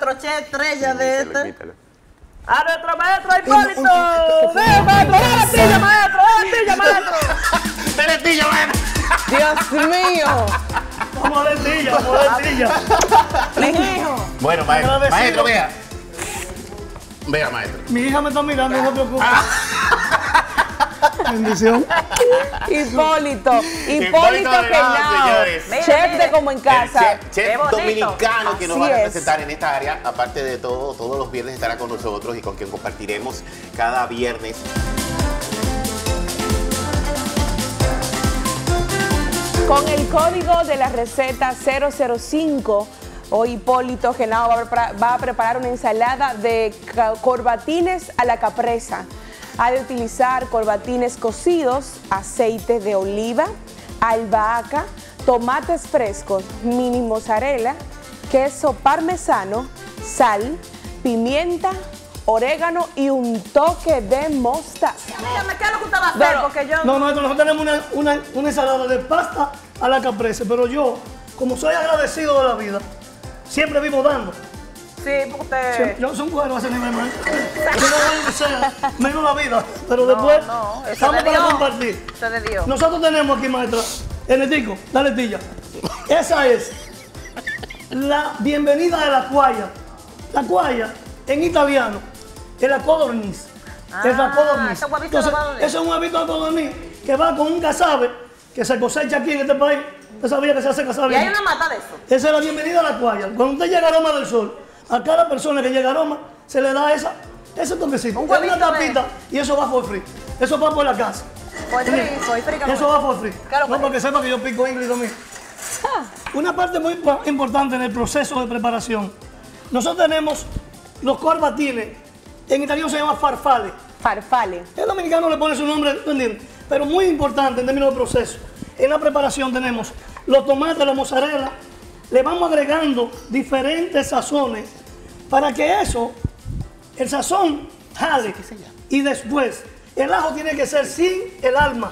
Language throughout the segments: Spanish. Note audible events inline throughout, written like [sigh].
broche estrella de este. A nuestro maestro Hipólito. ¡Sí, maestro! ¡Dale tilla, maestro! ¡Dale tilla, maestro! ¡Dale tilla, maestro! Dios mío. Vamos a letilla, vamos a letilla. Mi hijo. Bueno, maestro, maestro, vea. Vea, maestro. Mi hija me está mirando, no se preocupe. Bendición. Hipólito. Hipólito Genao. Chef de como en casa. El chef, dominicano que nos Así va a es. representar en esta área. Aparte de todo, todos los viernes estará con nosotros y con quien compartiremos cada viernes. Con el código de la receta 005, hoy Hipólito Genao va a, preparar una ensalada de corbatines a la capresa. Ha de utilizar corbatines cocidos, aceite de oliva, albahaca, tomates frescos, mini mozzarella, queso parmesano, sal, pimienta, orégano y un toque de mostaza. Dígame, ¿qué es lo que usted va a hacer? Pero- Porque yo No, maestro, nosotros tenemos una, una, una ensalada de pasta a la caprese, pero yo, como soy agradecido de la vida, siempre vivo dando. Sí, porque yo soy un cuero ese nivel, maestro. Yo no voy a ser menos la vida, pero después no, eso estamos para Dios. compartir. Eso de Dios. Nosotros tenemos aquí, maestra, Enetico, dale tilla. Esa es la bienvenida de la cuaya. La cuaya, en italiano, es la codorniz. es la Ah, codorniz. Entonces, ese es un huevito de codorniz que va con un casabe que se cosecha aquí en este país. ¿Usted sabía que se hace casabe? Y hay una mata de eso. Esa es la bienvenida a la cuaya. Cuando usted llega a Roma del Sol, a cada persona que llega a Roma se le da esa, ese toquecito. Un una de- tapita y eso va for free. Eso va por la casa. Soy free, soy free. que Eso va for free. Claro, no pues. porque sepa que yo pico inglés también. Una parte muy impo- importante en el proceso de preparación. Nosotros tenemos los corbatines. En italiano se llama farfalle. Farfale. El dominicano le pone su nombre. Pero muy importante en términos de proceso. En la preparación tenemos los tomates, la mozzarella. Le vamos agregando diferentes sazones para que eso, el sazón, jale. Y después, el ajo tiene que ser sin el alma.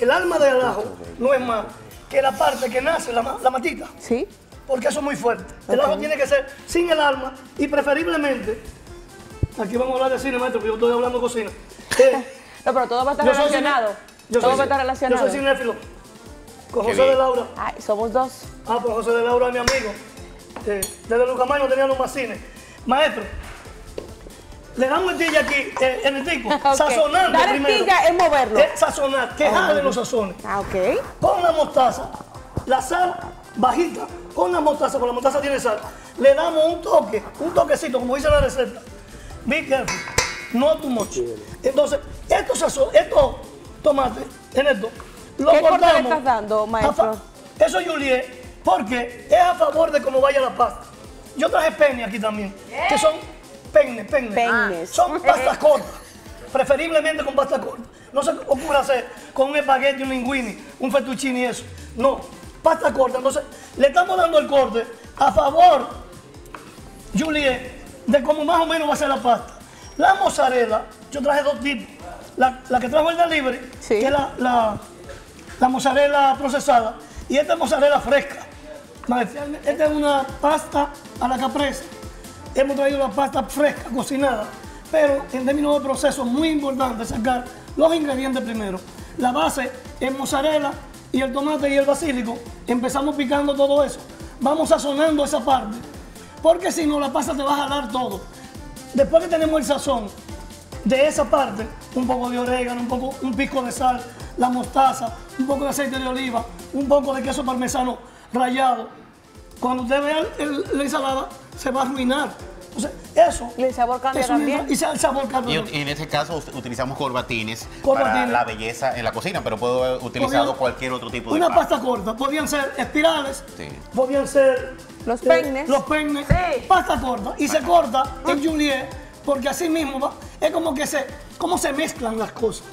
El alma del ajo no es más que la parte que nace, la, la matita ¿Sí? porque eso es muy fuerte. El ajo tiene que ser sin el alma y preferiblemente, aquí vamos a hablar de cine, maestro, porque yo estoy hablando de cocina. [laughs] Eh, No, pero todo va a estar relacionado. yo todo soy- va a estar relacionado. Yo soy cinéfilo. Con José de. Laura. Ay, somos dos. Ah, pues José de Laura es mi amigo. Eh, desde Lucamayo teníamos más cine. Maestro, le damos el tilla aquí eh, en el tico, [laughs] Ok. sazonando Dar el primero. tilla es moverlo. Eh, sazonar, que jale los sazones. Ah, ok. con la mostaza, la sal bajita, con la mostaza, con la mostaza tiene sal, le damos un toque, un toquecito, como dice la receta. Be careful, no too much. Entonces, estos, sazon- estos tomates, en esto, lo ¿Qué corte le cortamos. estás dando, maestro? Eso es Juliet, porque es a favor de cómo vaya la pasta. Yo traje peine aquí también, que son peines, peines. Peines. Son pastas cortas, preferiblemente con pasta corta. No se ocurra hacer con un espagueti, un linguini, un fettuccine y eso. No, pasta corta. Entonces, le estamos dando el corte a favor, Juliet, de cómo más o menos va a ser la pasta. La mozzarella, yo traje dos tipos. La, la que trajo el delivery, Sí. que es la, la, la mozzarella procesada, y esta es mozzarella fresca. Esta es una pasta a la caprese. Hemos traído la pasta fresca, cocinada, pero en términos de proceso es muy importante sacar los ingredientes primero. La base es mozzarella y el tomate y el basílico. Empezamos picando todo eso. Vamos sazonando esa parte, porque si no la pasta te va a jalar todo. Después que tenemos el sazón de esa parte, un poco de orégano, un poco, un pico de sal, la mostaza, un poco de aceite de oliva, un poco de queso parmesano rallado. Cuando usted vea el- el- la ensalada, se va a arruinar. Entonces, eso. Y el sabor cambia también. Y el sabor cambia. Y, y en este caso utilizamos corbatines, para Corbatines. la belleza en la cocina, pero puedo haber utilizado Podía- cualquier otro tipo de Una pasta. pasta corta. Podían ser espirales, Sí. podían ser. Los eh, peines. los peines. Sí. Pasta corta. Y se corta en Juliet, porque así mismo es como que se, se mezclan las cosas.